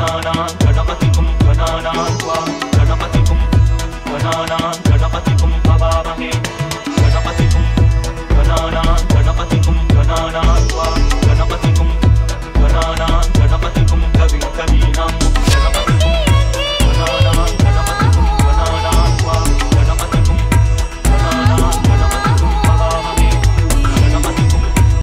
கணானான் கணபதிக்கும் கணானான்